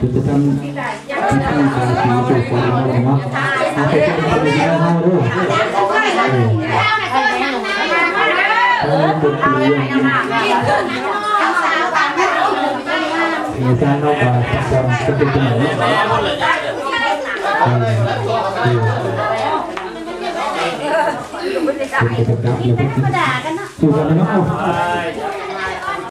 มันที่ตั้งใจที่สุกคงเราเนาะเอาไปเป็นคนที่เราเด้อเออบุเรีอาจารย์เราก็จะเป็นตัวไหนเนาะเป็นตัวดับเลยเป็นด่ากันเนาะสู่กันเนาะ